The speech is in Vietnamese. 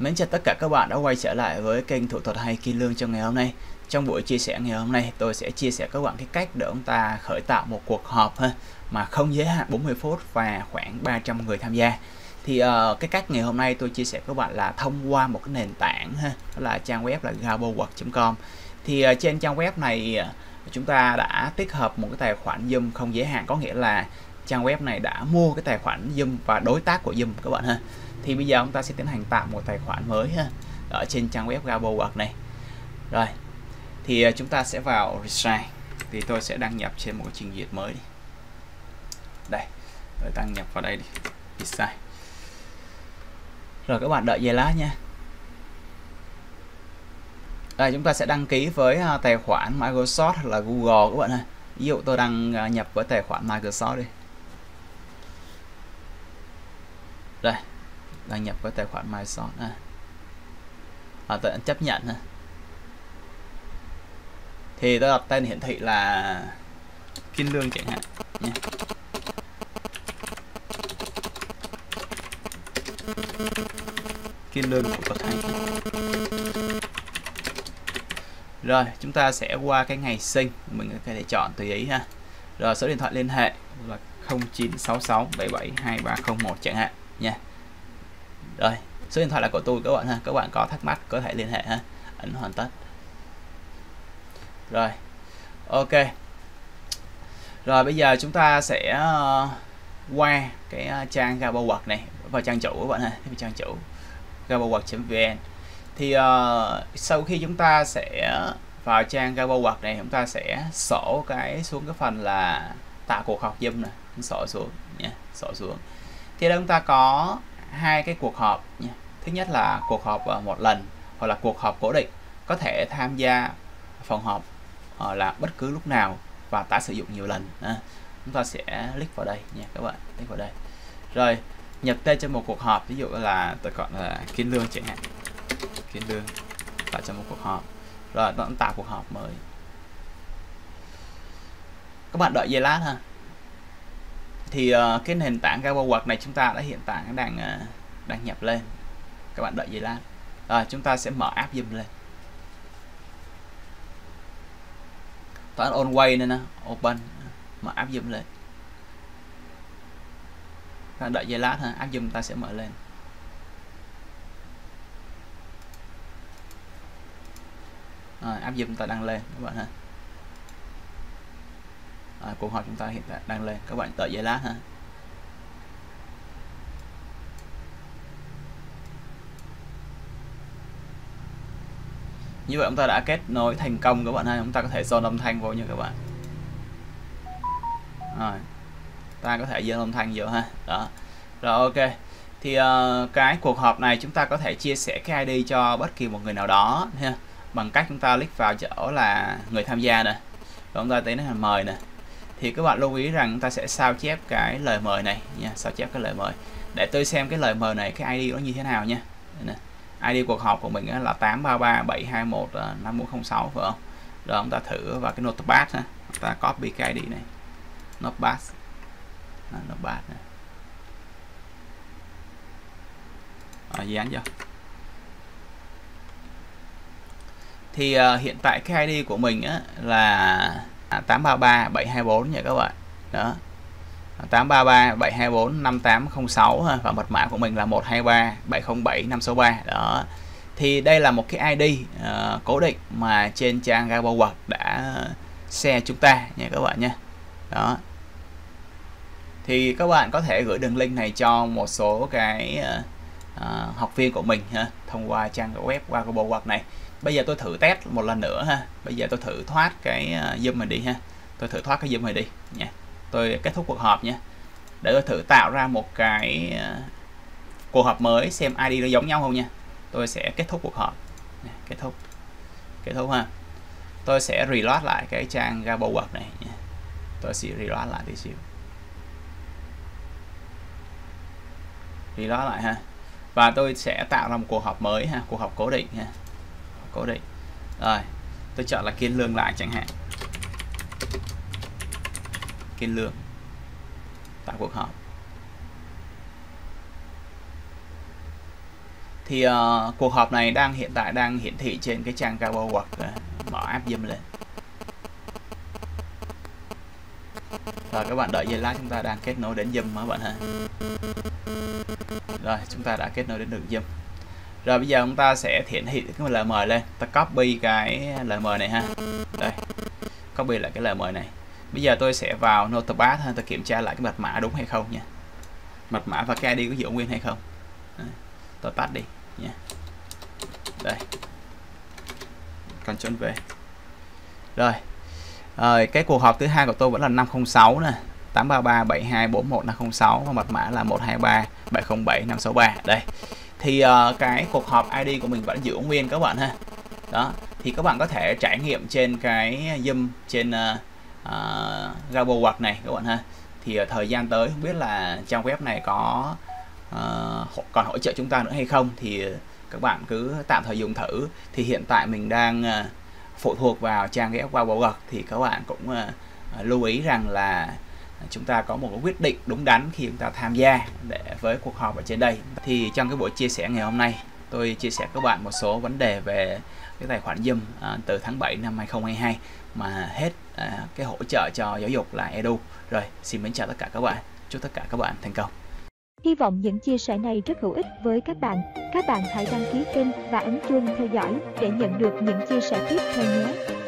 Mến chào tất cả các bạn đã quay trở lại với kênh Thủ thuật hay Kỳ Lương trong ngày hôm nay. Trong buổi chia sẻ ngày hôm nay, tôi sẽ chia sẻ các bạn cái cách để chúng ta khởi tạo một cuộc họp ha mà không giới hạn 40 phút và khoảng 300 người tham gia. Thì uh, cái cách ngày hôm nay tôi chia sẻ với các bạn là thông qua một cái nền tảng ha, đó là trang web là gabowork.com. Thì uh, trên trang web này uh, chúng ta đã tích hợp một cái tài khoản Zoom không giới hạn có nghĩa là trang web này đã mua cái tài khoản Zoom và đối tác của Zoom các bạn ha. Thì bây giờ chúng ta sẽ tiến hành tạo một tài khoản mới ha, ở trên trang web GaboWork này. Rồi, thì à, chúng ta sẽ vào Restart thì tôi sẽ đăng nhập trên một cái trình duyệt mới đi. Đây, tôi đăng nhập vào đây đi. Restart rồi các bạn đợi giây lát nha. Đây, chúng ta sẽ đăng ký với à, tài khoản Microsoft hoặc là Google các bạn ha. Ví dụ tôi đăng à, nhập với tài khoản Microsoft đi. Đây đăng nhập với tài khoản myson à, à, tôi chấp nhận ha thì tôi đặt tên hiển thị là Kim Lương chẳng hạn nhé. Kim Lương của thuật hành. Rồi chúng ta sẽ qua cái ngày sinh mình có thể chọn tùy ý ha. Rồi số điện thoại liên hệ là 0966 772301 chẳng hạn nha. Rồi số điện thoại là của tôi các bạn ha. Các bạn có thắc mắc có thể liên hệ ha. Ấn hoàn tất. Rồi ok. Rồi bây giờ chúng ta sẽ ờ, qua cái ờ, trang gabo quạt này vào trang chủ các bạn ha. Vào trang chủ gabowork.vn thì uh, sau khi chúng ta sẽ vào trang Gabowork này chúng ta sẽ sổ cái xuống cái phần là tạo cuộc họp Zoom này sổ xuống nhé sổ xuống thì đây chúng ta có hai cái cuộc họp thứ nhất là cuộc họp ờ, một lần hoặc là cuộc họp cố định có thể tham gia phòng họp ờ, là bất cứ lúc nào và tái sử dụng nhiều lần. À, chúng ta sẽ click vào đây nha các bạn click vào đây. Rồi nhập tên cho một cuộc họp ví dụ là tôi gọi là kiến lương chẳng hạn. Kiến lương tạo cho một cuộc họp. Rồi tôi tạo cuộc họp mới. Các bạn đợi giây lát ha thì uh, cái nền tảng GaboWork này chúng ta đã hiện tại đang uh, đang nhập lên. Các bạn đợi giây lát. Rồi chúng ta sẽ mở app zoom lên. Toán on way nên nè. Open. Mở app zoom lên. Các bạn đợi giây lát ha. App zoom ta sẽ mở lên. Rồi app zoom ta đăng lên. Các bạn ha à, cuộc họp chúng ta hiện tại đang lên. Các bạn tới giấy lát ha. Như vậy chúng ta đã kết nối thành công các bạn ha. Chúng ta có thể dồn âm thanh vô nha các bạn. Rồi. Ta có thể dồn âm thanh vô ha. Đó. Rồi ok. Thì uh, cái cuộc họp này chúng ta có thể chia sẻ cái ID cho bất kỳ một người nào đó ha. Bằng cách chúng ta click vào chỗ là người tham gia nè. Rồi chúng ta tới là mời nè thì các bạn lưu ý rằng ta sẽ sao chép cái lời mời này nha sao chép cái lời mời. Để tôi xem cái lời mời này cái ID nó như thế nào nha. ID cuộc họp của mình là 833 721 5406 phải không? Rồi chúng ta thử vào cái notepad ha ta copy cái ID này. Notepad. À, notepad này à, dán cho thì uh, hiện tại cái ID của mình á, là 833 724 nha các bạn. Đó. 833 724 5806 và mật mã của mình là 123 707 563 đó. Thì đây là một cái ID uh, ờ, cố định mà trên trang GaboWork đã share chúng ta nha các bạn nha đó. Thì các bạn có thể gửi đường link này cho một số cái uh, À, học viên của mình ha, thông qua trang web qua GaboWork này. Bây giờ tôi thử test một lần nữa ha. Bây giờ tôi thử thoát cái à, zoom này đi ha. Tôi thử thoát cái zoom này đi. Nha. Tôi kết thúc cuộc họp nha. Để tôi thử tạo ra một cái à, cuộc họp mới xem ID nó giống nhau không nha. Tôi sẽ kết thúc cuộc họp. Kết thúc. Kết thúc ha. Tôi sẽ reload lại cái trang GaboWork này nha. tôi sẽ reload lại tí xíu. Reload lại ha và tôi sẽ tạo ra một cuộc họp mới ha cuộc họp cố định ha. Cố định. Rồi tôi chọn là kiên lương lại chẳng hạn. Kiên lương. Tạo cuộc họp. Thì uh, cuộc họp này đang hiện tại đang hiển thị trên cái trang Gabo hoặc uh, ờ, mở app Zoom lên. Rồi các bạn đợi giây lát chúng ta đang kết nối đến Zoom các bạn ha rồi, chúng ta đã kết nối đến được Zoom. Rồi, bây giờ chúng ta sẽ hiển thị cái lời mời lên. Ta copy cái lời mời này ha. Đây, copy lại cái lời mời này. Bây giờ tôi sẽ vào Notepad ha tôi kiểm tra lại cái mật mã đúng hay không nha. Mật mã và cái ID có giữ nguyên hay không? Tôi tắt đi nha. Đây. Ctrl V. Rồi. Rồi, cái cuộc họp thứ hai của tôi vẫn là 506 nè. 833 7241 506 và mật mã là 123 707 563 đây. Thì uh, cái cuộc họp ID của mình vẫn giữ nguyên các bạn ha. Đó. Thì các bạn có thể trải nghiệm trên cái Zoom trên uh, uh, Gabo này các bạn ha. Thì uh, thời gian tới không biết là trang web này có uh, còn hỗ trợ chúng ta nữa hay không thì các bạn cứ tạm thời dùng thử. Thì hiện tại mình đang uh, phụ thuộc vào trang web Gabo hoặc thì các bạn cũng uh, lưu ý rằng là chúng ta có một quyết định đúng đắn khi chúng ta tham gia để với cuộc họp ở trên đây thì trong cái buổi chia sẻ ngày hôm nay tôi chia sẻ các bạn một số vấn đề về cái tài khoản Zoom à, từ tháng 7 năm 2022 mà hết à, cái hỗ trợ cho giáo dục là Edu rồi xin mến chào tất cả các bạn chúc tất cả các bạn thành công Hy vọng những chia sẻ này rất hữu ích với các bạn. Các bạn hãy đăng ký kênh và ấn chuông theo dõi để nhận được những chia sẻ tiếp theo nhé.